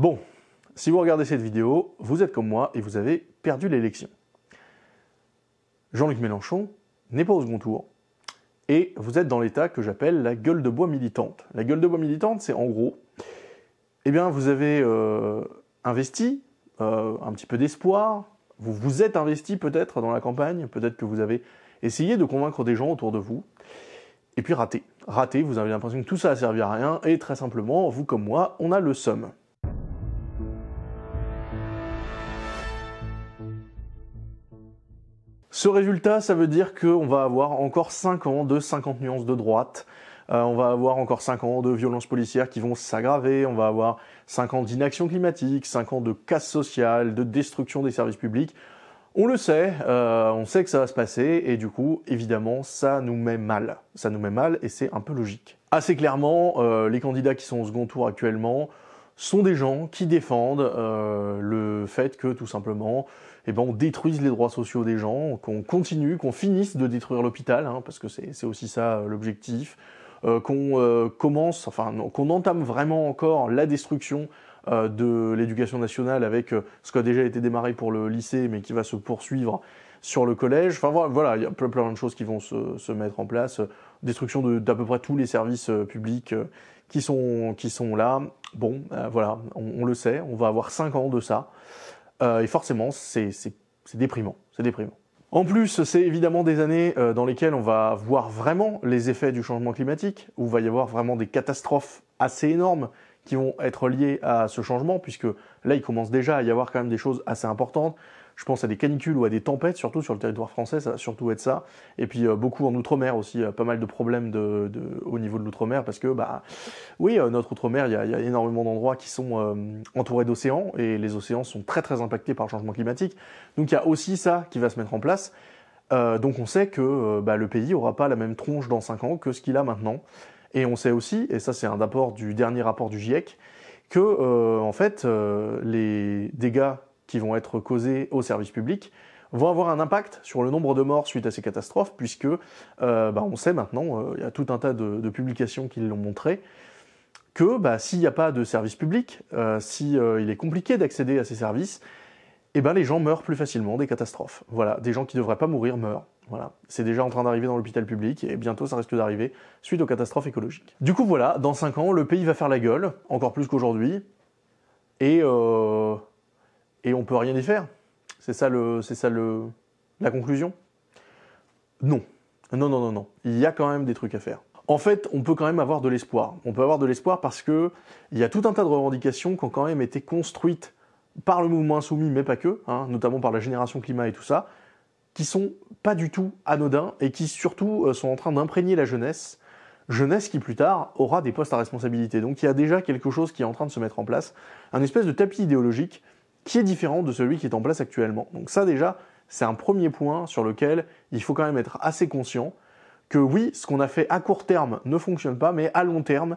Bon, si vous regardez cette vidéo, vous êtes comme moi et vous avez perdu l'élection. Jean-Luc Mélenchon n'est pas au second tour et vous êtes dans l'état que j'appelle la gueule de bois militante. La gueule de bois militante, c'est en gros, eh bien, vous avez euh, investi euh, un petit peu d'espoir, vous vous êtes investi peut-être dans la campagne, peut-être que vous avez essayé de convaincre des gens autour de vous, et puis raté. Raté, vous avez l'impression que tout ça a servi à rien, et très simplement, vous comme moi, on a le somme. Ce résultat, ça veut dire qu'on va avoir encore 5 ans de 50 nuances de droite, euh, on va avoir encore 5 ans de violences policières qui vont s'aggraver, on va avoir 5 ans d'inaction climatique, 5 ans de casse sociale, de destruction des services publics. On le sait, euh, on sait que ça va se passer, et du coup, évidemment, ça nous met mal. Ça nous met mal, et c'est un peu logique. Assez clairement, euh, les candidats qui sont au second tour actuellement sont des gens qui défendent le fait que, tout simplement, eh ben, on détruise les droits sociaux des gens, qu'on continue, qu'on finisse de détruire l'hôpital, hein, parce que c'est aussi ça l'objectif, euh, qu'on euh, commence, enfin qu'on entame vraiment encore la destruction euh, de l'éducation nationale avec ce qui a déjà été démarré pour le lycée, mais qui va se poursuivre sur le collège. Enfin voilà, il y a plein, plein de choses qui vont se, se mettre en place. Destruction d'à peu près tous les services publics qui sont, qui sont là. Bon, voilà, on, on, le sait, on va avoir 5 ans de ça. Et forcément, c'est déprimant. C'est déprimant. En plus, c'est évidemment des années euh, dans lesquelles on va voir vraiment les effets du changement climatique, où il va y avoir vraiment des catastrophes assez énormes qui vont être liées à ce changement, puisque là, il commence déjà à y avoir quand même des choses assez importantes. Je pense à des canicules ou à des tempêtes, surtout sur le territoire français, ça va surtout être ça. Et puis euh, beaucoup en Outre-mer aussi, euh, pas mal de problèmes au niveau de l'Outre-mer, parce que, bah, oui, euh, notre Outre-mer, il y, a énormément d'endroits qui sont entourés d'océans, et les océans sont très très impactés par le changement climatique. Donc il y a aussi ça qui va se mettre en place. donc on sait que bah, le pays aura pas la même tronche dans 5 ans que ce qu'il a maintenant. Et on sait aussi, et ça c'est un apport du dernier rapport du GIEC, que en fait les dégâts qui vont être causés au service public vont avoir un impact sur le nombre de morts suite à ces catastrophes, puisque euh, bah, on sait maintenant, euh, il y a tout un tas de, publications qui l'ont montré, que bah, s'il n'y a pas de service public, euh, si il est compliqué d'accéder à ces services, eh ben les gens meurent plus facilement des catastrophes. Voilà, des gens qui ne devraient pas mourir meurent. Voilà, c'est déjà en train d'arriver dans l'hôpital public et bientôt ça risque d'arriver suite aux catastrophes écologiques. Du coup voilà, dans 5 ans, le pays va faire la gueule, encore plus qu'aujourd'hui, et et on peut rien y faire. C'est ça, le, c'est ça le, la conclusion? Non. Non, non, non, non. Il y a quand même des trucs à faire. En fait, on peut quand même avoir de l'espoir. On peut avoir de l'espoir parce que il y a tout un tas de revendications qui ont quand même été construites par le mouvement insoumis, mais pas que, hein, notamment par la génération climat et tout ça, qui sont pas du tout anodins et qui surtout euh, sont en train d'imprégner la jeunesse, jeunesse qui plus tard aura des postes à responsabilité. Donc il y a déjà quelque chose qui est en train de se mettre en place, un espèce de tapis idéologique qui est différent de celui qui est en place actuellement. Donc ça déjà, c'est un premier point sur lequel il faut quand même être assez conscient que oui, ce qu'on a fait à court terme ne fonctionne pas, mais à long terme,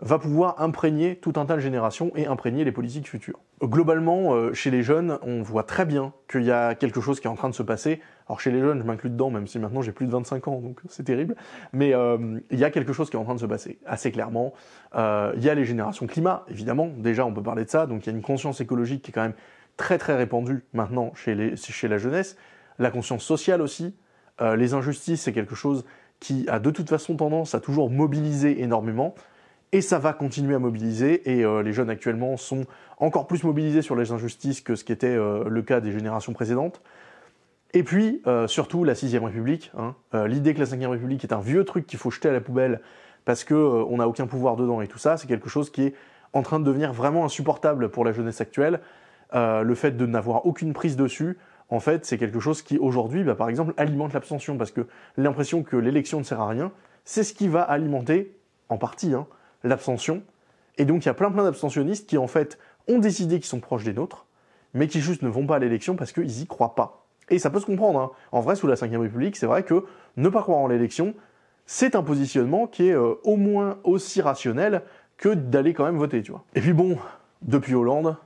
va pouvoir imprégner tout un tas de générations et imprégner les politiques futures. Globalement, euh, chez les jeunes, on voit très bien qu'il y a quelque chose qui est en train de se passer. Alors chez les jeunes, je m'inclus dedans, même si maintenant j'ai plus de 25 ans, donc c'est terrible. Mais euh, il y a quelque chose qui est en train de se passer, assez clairement. Euh, il y a les générations climat, évidemment. Déjà, on peut parler de ça. Donc il y a une conscience écologique qui est quand même très très répandue maintenant chez, les, chez la jeunesse. La conscience sociale aussi. les injustices, c'est quelque chose qui a de toute façon tendance à toujours mobiliser énormément et ça va continuer à mobiliser, et euh, les jeunes actuellement sont encore plus mobilisés sur les injustices que ce qui était euh, le cas des générations précédentes. Et puis, euh, surtout, la sixième République. Hein. L'idée que la cinquième République est un vieux truc qu'il faut jeter à la poubelle parce qu'on n'a aucun pouvoir dedans et tout ça, c'est quelque chose qui est en train de devenir vraiment insupportable pour la jeunesse actuelle. le fait de n'avoir aucune prise dessus, en fait, c'est quelque chose qui aujourd'hui, bah, par exemple, alimente l'abstention parce que l'impression que l'élection ne sert à rien, c'est ce qui va alimenter, en partie, hein, l'abstention. Et donc il y a plein plein d'abstentionnistes qui en fait ont des idées qui sont proches des nôtres, mais qui juste ne vont pas à l'élection parce qu'ils y croient pas. Et ça peut se comprendre. Hein. En vrai, sous la Ve République, c'est vrai que ne pas croire en l'élection, c'est un positionnement qui est euh, au moins aussi rationnel que d'aller quand même voter, tu vois. Et puis bon, depuis Hollande,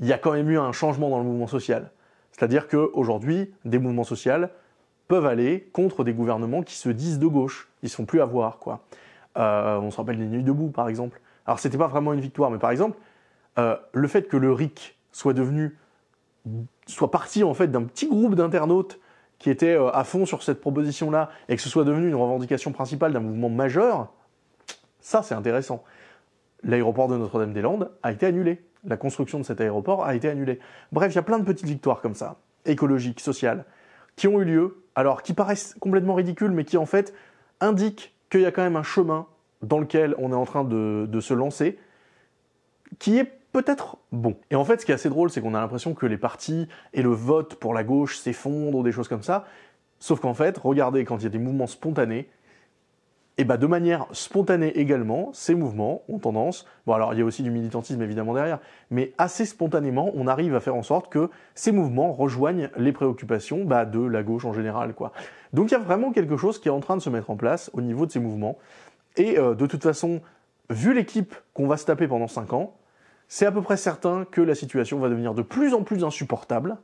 il y a quand même eu un changement dans le mouvement social. C'est-à-dire qu'aujourd'hui, des mouvements sociaux peuvent aller contre des gouvernements qui se disent de gauche. Ils ne sont plus à voir, quoi. Euh, on se rappelle des Nuits debout, par exemple. Alors, c'était pas vraiment une victoire, mais par exemple, euh, le fait que le RIC soit devenu, soit parti en fait d'un petit groupe d'internautes qui étaient euh, à fond sur cette proposition-là et que ce soit devenu une revendication principale d'un mouvement majeur, ça c'est intéressant. L'aéroport de Notre-Dame-des-Landes a été annulé. La construction de cet aéroport a été annulée. Bref, il y a plein de petites victoires comme ça, écologiques, sociales, qui ont eu lieu, alors qui paraissent complètement ridicules, mais qui en fait indiquent qu'il y a quand même un chemin dans lequel on est en train de, se lancer, qui est peut-être bon. Et en fait, ce qui est assez drôle, c'est qu'on a l'impression que les partis et le vote pour la gauche s'effondrent, des choses comme ça. Sauf qu'en fait, regardez, quand il y a des mouvements spontanés, et bah de manière spontanée également, ces mouvements ont tendance, bon alors il y a aussi du militantisme évidemment derrière, mais assez spontanément, on arrive à faire en sorte que ces mouvements rejoignent les préoccupations bah, de la gauche en général. quoi. Donc il y a vraiment quelque chose qui est en train de se mettre en place au niveau de ces mouvements. Et euh, de toute façon, vu l'équipe qu'on va se taper pendant 5 ans, c'est à peu près certain que la situation va devenir de plus en plus insupportable,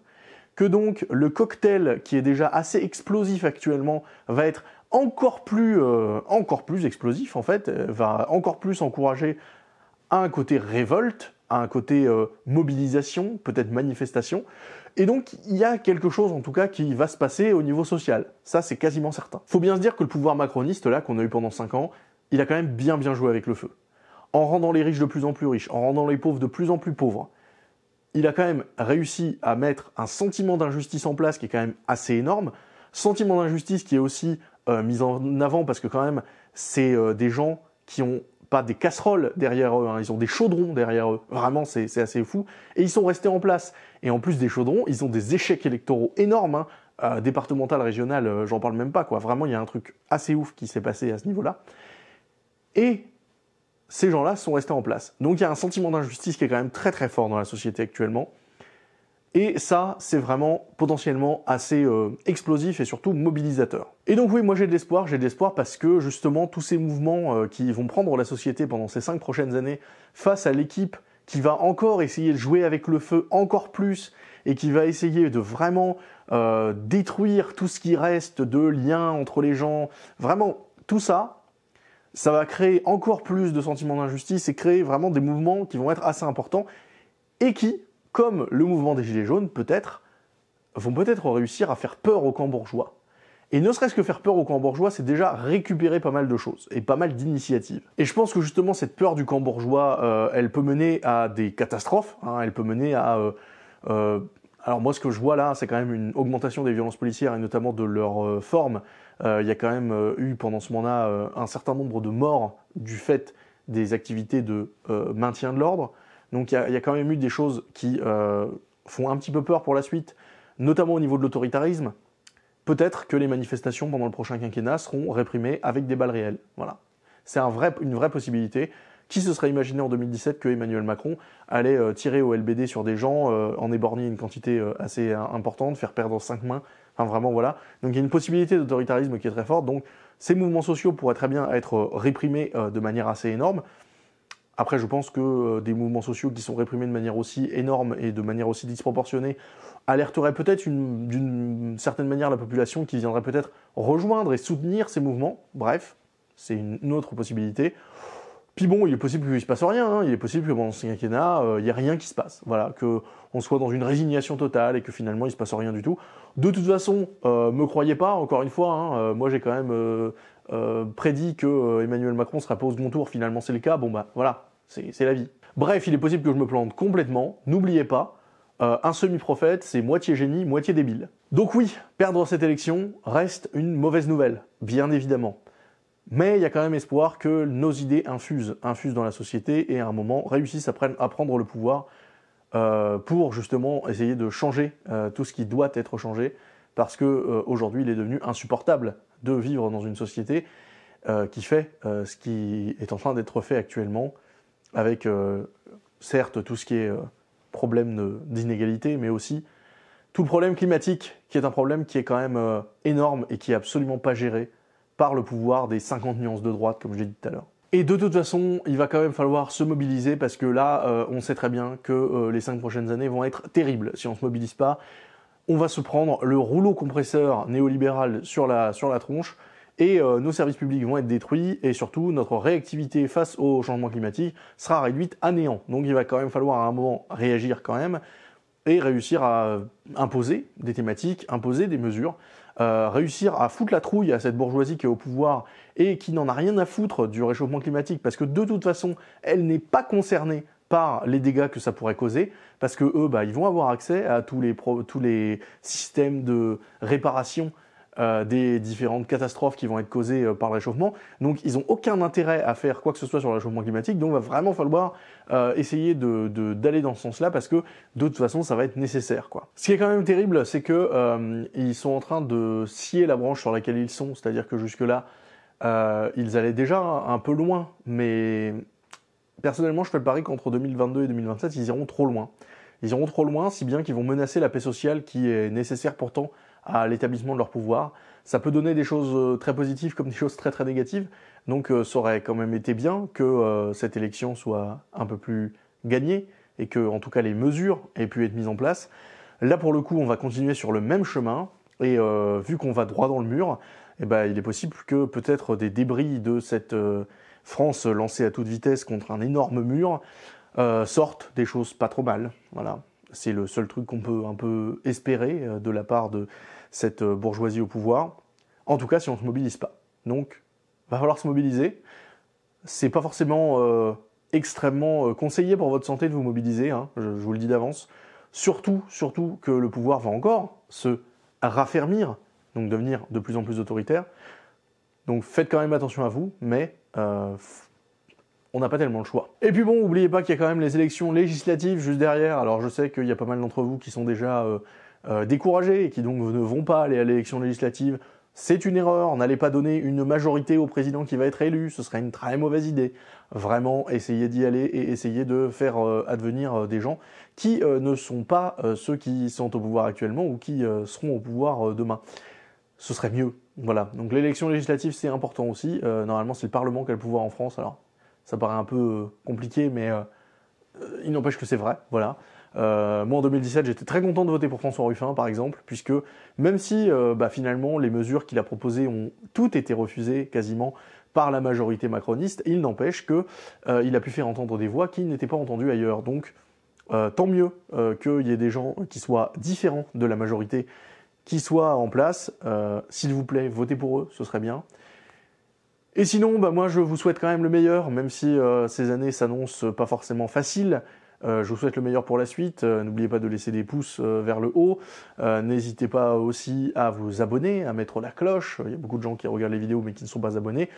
que donc le cocktail qui est déjà assez explosif actuellement va être encore plus, euh, encore plus explosif en fait, euh, va encore plus encourager un côté révolte, un côté euh, mobilisation, peut-être manifestation. Et donc il y a quelque chose en tout cas qui va se passer au niveau social. Ça c'est quasiment certain. Faut bien se dire que le pouvoir macroniste là qu'on a eu pendant 5 ans, il a quand même bien bien joué avec le feu. En rendant les riches de plus en plus riches, en rendant les pauvres de plus en plus pauvres, il a quand même réussi à mettre un sentiment d'injustice en place qui est quand même assez énorme. Sentiment d'injustice qui est aussi euh, mis en avant parce que quand même, c'est euh, des gens qui ont pas des casseroles derrière eux, hein, ils ont des chaudrons derrière eux. Vraiment, c'est assez fou. Et ils sont restés en place. Et en plus des chaudrons, ils ont des échecs électoraux énormes. Hein. Euh, départemental, régional, j'en parle même pas. quoi. Vraiment, il y a un truc assez ouf qui s'est passé à ce niveau-là. Et ces gens-là sont restés en place. Donc il y a un sentiment d'injustice qui est quand même très très fort dans la société actuellement. Et ça, c'est vraiment potentiellement assez euh, explosif et surtout mobilisateur. Et donc oui, moi j'ai de l'espoir, j'ai de l'espoir parce que justement tous ces mouvements euh, qui vont prendre la société pendant ces cinq prochaines années face à l'équipe qui va encore essayer de jouer avec le feu encore plus et qui va essayer de vraiment euh, détruire tout ce qui reste de liens entre les gens, vraiment tout ça, ça va créer encore plus de sentiments d'injustice et créer vraiment des mouvements qui vont être assez importants et qui, comme le mouvement des Gilets jaunes, peut-être, vont peut-être réussir à faire peur aux camps bourgeois. Et ne serait-ce que faire peur aux camps bourgeois, c'est déjà récupérer pas mal de choses et pas mal d'initiatives. Et je pense que justement cette peur du camp bourgeois, euh, elle peut mener à des catastrophes, hein, elle peut mener à... Euh, euh, alors moi ce que je vois là, c'est quand même une augmentation des violences policières et notamment de leur forme. Il y a quand même eu pendant ce mandat un certain nombre de morts du fait des activités de maintien de l'ordre. Donc il y, a quand même eu des choses qui euh, font un petit peu peur pour la suite, notamment au niveau de l'autoritarisme. Peut-être que les manifestations pendant le prochain quinquennat seront réprimées avec des balles réelles. Voilà. C'est une vraie possibilité. Qui se serait imaginé en 2017 que Emmanuel Macron allait euh, tirer au LBD sur des gens, euh, en éborgner une quantité assez importante, faire perdre cinq mains? Enfin, vraiment, voilà. Donc, il y a une possibilité d'autoritarisme qui est très forte. Donc, ces mouvements sociaux pourraient très bien être réprimés de manière assez énorme. Après, je pense que euh, des mouvements sociaux qui sont réprimés de manière aussi énorme et de manière aussi disproportionnée alerteraient peut-être d'une certaine manière la population qui viendrait peut-être rejoindre et soutenir ces mouvements. Bref, c'est une, autre possibilité. Puis bon, il est possible qu'il ne se passe rien, hein. il est possible que pendant ce quinquennat, euh, il n'y ait rien qui se passe. Voilà, qu'on soit dans une résignation totale et que finalement il ne se passe rien du tout. De toute façon, euh, me croyez pas, encore une fois, hein, moi j'ai quand même euh, prédit que euh, Emmanuel Macron sera pas au second tour, finalement c'est le cas, bon bah voilà, c'est la vie. Bref, il est possible que je me plante complètement, n'oubliez pas, euh, un semi-prophète, c'est moitié génie, moitié débile. Donc oui, perdre cette élection reste une mauvaise nouvelle, bien évidemment. Mais il y a quand même espoir que nos idées infusent, infusent dans la société et à un moment réussissent à, prendre le pouvoir pour justement essayer de changer tout ce qui doit être changé, parce que aujourd'hui il est devenu insupportable de vivre dans une société euh, qui fait euh, ce qui est en train d'être fait actuellement, avec euh, certes tout ce qui est problème d'inégalité, mais aussi tout le problème climatique, qui est un problème qui est quand même énorme et qui est absolument pas géré par le pouvoir des 50 nuances de droite, comme je l'ai dit tout à l'heure. Et de toute façon, il va quand même falloir se mobiliser parce que là, on sait très bien que les 5 prochaines années vont être terribles si on ne se mobilise pas on va se prendre le rouleau compresseur néolibéral sur la, sur la tronche et nos services publics vont être détruits et surtout notre réactivité face au changement climatique sera réduite à néant. Donc il va quand même falloir à un moment réagir quand même et réussir à imposer des thématiques, imposer des mesures, euh, réussir à foutre la trouille à cette bourgeoisie qui est au pouvoir et qui n'en a rien à foutre du réchauffement climatique parce que de toute façon, elle n'est pas concernée par les dégâts que ça pourrait causer, parce que eux, bah, ils vont avoir accès à tous les, systèmes de réparation euh, des différentes catastrophes qui vont être causées euh, par le réchauffement. Donc ils n'ont aucun intérêt à faire quoi que ce soit sur le réchauffement climatique. Donc il va vraiment falloir euh, essayer d'aller dans ce sens-là parce que de toute façon ça va être nécessaire. Quoi. Ce qui est quand même terrible, c'est que ils sont en train de scier la branche sur laquelle ils sont. C'est-à-dire que jusque-là, ils allaient déjà un peu loin. Mais personnellement, je fais le pari qu'entre 2022 et 2027, ils iront trop loin. Ils iront trop loin, si bien qu'ils vont menacer la paix sociale qui est nécessaire pourtant à l'établissement de leur pouvoir. Ça peut donner des choses euh, très positives comme des choses très très négatives. Donc euh, ça aurait quand même été bien que euh, cette élection soit un peu plus gagnée et que en tout cas les mesures aient pu être mises en place. Là pour le coup on va continuer sur le même chemin et vu qu'on va droit dans le mur, eh ben, il est possible que peut-être des débris de cette France lancée à toute vitesse contre un énorme mur sortent des choses pas trop mal. Voilà. C'est le seul truc qu'on peut un peu espérer de la part de cette euh, bourgeoisie au pouvoir. En tout cas, si on ne se mobilise pas. Donc, va falloir se mobiliser. C'est pas forcément euh, extrêmement euh, conseillé pour votre santé de vous mobiliser, hein, je, vous le dis d'avance. Surtout, surtout que le pouvoir va encore se raffermir, donc devenir de plus en plus autoritaire. Donc faites quand même attention à vous, mais on n'a pas tellement le choix. Et puis bon, n'oubliez pas qu'il y a quand même les élections législatives juste derrière. Alors je sais qu'il y a pas mal d'entre vous qui sont déjà euh, découragés et qui donc ne vont pas aller à l'élection législative, c'est une erreur. N'allez pas donner une majorité au président qui va être élu. Ce serait une très mauvaise idée. Vraiment, essayez d'y aller et essayez de faire euh, advenir euh, des gens qui ne sont pas ceux qui sont au pouvoir actuellement ou qui seront au pouvoir demain. Ce serait mieux. Voilà. Donc l'élection législative, c'est important aussi. normalement, c'est le Parlement qui a le pouvoir en France. Alors, ça paraît un peu compliqué, mais il n'empêche que c'est vrai. Voilà. Euh, moi en 2017 j'étais très content de voter pour François Ruffin par exemple, puisque même si euh, bah, finalement les mesures qu'il a proposées ont toutes été refusées quasiment par la majorité macroniste, il n'empêche qu'il euh, a pu faire entendre des voix qui n'étaient pas entendues ailleurs. Donc tant mieux qu'il y ait des gens qui soient différents de la majorité qui soient en place. S'il vous plaît, votez pour eux, ce serait bien. Et sinon, bah, moi je vous souhaite quand même le meilleur, même si ces années s'annoncent pas forcément faciles. Euh, je vous souhaite le meilleur pour la suite. Euh, n'oubliez pas de laisser des pouces euh, vers le haut. N'hésitez pas aussi à vous abonner, à mettre la cloche. Il y a beaucoup de gens qui regardent les vidéos mais qui ne sont pas abonnés.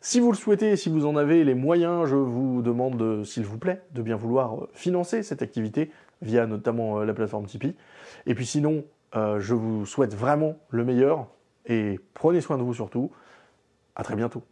Si vous le souhaitez, si vous en avez les moyens, je vous demande, s'il vous plaît, de bien vouloir financer cette activité via notamment la plateforme Tipeee. Et puis sinon, je vous souhaite vraiment le meilleur et prenez soin de vous surtout. À très bientôt.